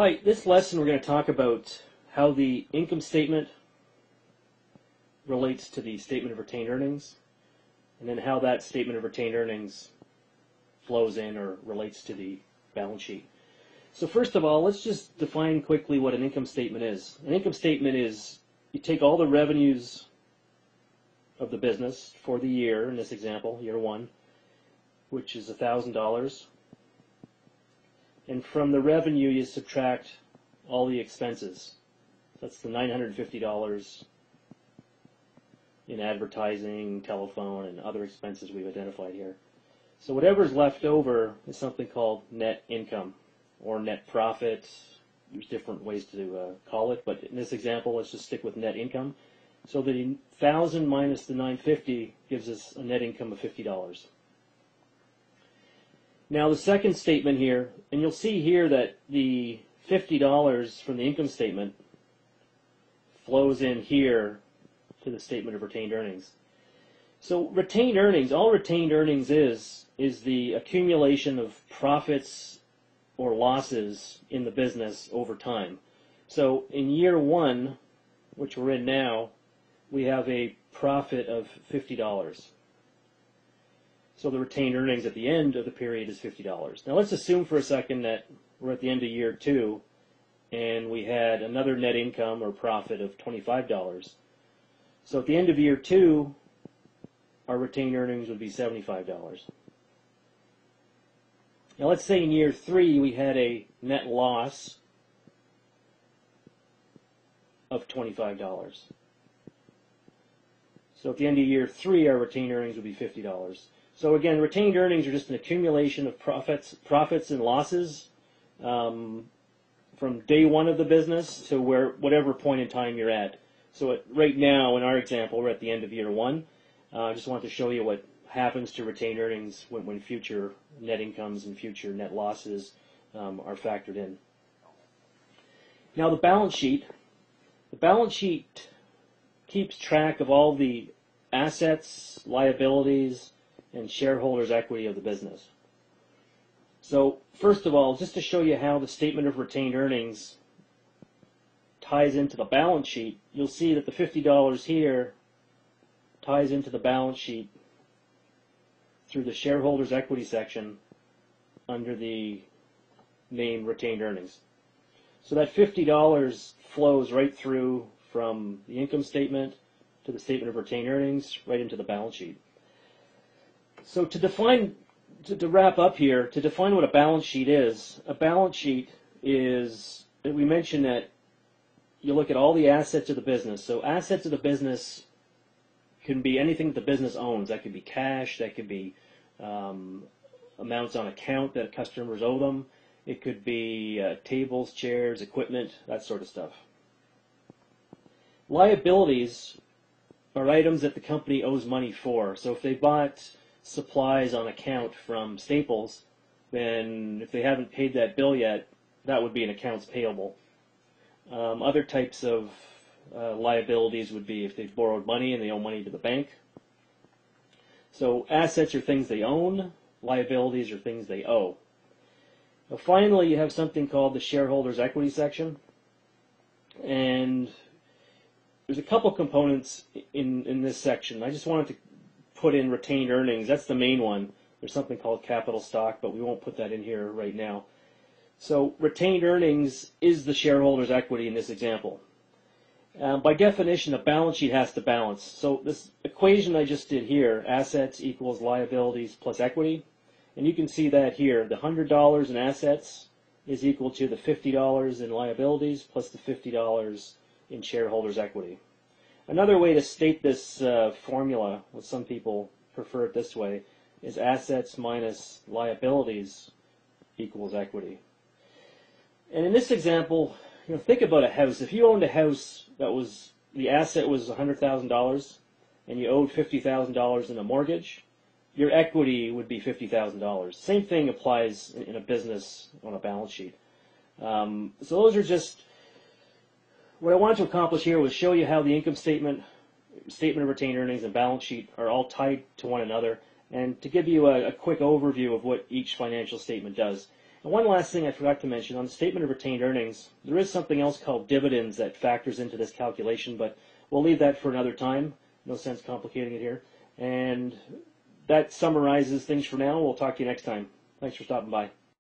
Hi, this lesson we're going to talk about how the income statement relates to the statement of retained earnings, and then how that statement of retained earnings flows in or relates to the balance sheet. So first of all, let's just define quickly what an income statement is. An income statement is you take all the revenues of the business for the year, in this example, year one, which is $1,000. And from the revenue, you subtract all the expenses. That's the $950 in advertising, telephone, and other expenses we've identified here. So whatever's left over is something called net income or net profit. There's different ways to uh, call it, but in this example, let's just stick with net income. So the 1000 minus the 950 gives us a net income of $50. Now the second statement here, and you'll see here that the $50 from the income statement flows in here to the statement of retained earnings. So retained earnings, all retained earnings is, is the accumulation of profits or losses in the business over time. So in year one, which we're in now, we have a profit of $50. So the retained earnings at the end of the period is $50. Now let's assume for a second that we're at the end of year two and we had another net income or profit of $25. So at the end of year two, our retained earnings would be $75. Now let's say in year three we had a net loss of $25. So at the end of year three, our retained earnings would be $50. So again, retained earnings are just an accumulation of profits, profits and losses um, from day one of the business to where whatever point in time you're at. So at, right now, in our example, we're at the end of year one. Uh, I just want to show you what happens to retained earnings when, when future net incomes and future net losses um, are factored in. Now the balance sheet. The balance sheet keeps track of all the assets, liabilities, and shareholders' equity of the business. So, first of all, just to show you how the statement of retained earnings ties into the balance sheet, you'll see that the $50 here ties into the balance sheet through the shareholders' equity section under the name retained earnings. So that $50 flows right through from the income statement to the statement of retained earnings right into the balance sheet. So to define, to, to wrap up here, to define what a balance sheet is, a balance sheet is, we mentioned that you look at all the assets of the business. So assets of the business can be anything the business owns. That could be cash, that could be um, amounts on account that customers owe them. It could be uh, tables, chairs, equipment, that sort of stuff. Liabilities are items that the company owes money for. So if they bought supplies on account from Staples, then if they haven't paid that bill yet, that would be an accounts payable. Um, other types of uh, liabilities would be if they've borrowed money and they owe money to the bank. So assets are things they own, liabilities are things they owe. Now finally, you have something called the shareholders' equity section. And there's a couple components in, in this section. I just wanted to put in retained earnings. That's the main one. There's something called capital stock, but we won't put that in here right now. So retained earnings is the shareholder's equity in this example. Um, by definition, a balance sheet has to balance. So this equation I just did here, assets equals liabilities plus equity, and you can see that here. The $100 in assets is equal to the $50 in liabilities plus the $50 in shareholders' equity. Another way to state this uh, formula, what some people prefer it this way, is assets minus liabilities equals equity. And in this example, you know, think about a house. If you owned a house that was the asset was $100,000 and you owed $50,000 in a mortgage, your equity would be $50,000. Same thing applies in a business on a balance sheet. Um, so those are just what I wanted to accomplish here was show you how the income statement, statement of retained earnings, and balance sheet are all tied to one another, and to give you a, a quick overview of what each financial statement does. And One last thing I forgot to mention on the statement of retained earnings, there is something else called dividends that factors into this calculation, but we'll leave that for another time. No sense complicating it here. And that summarizes things for now. We'll talk to you next time. Thanks for stopping by.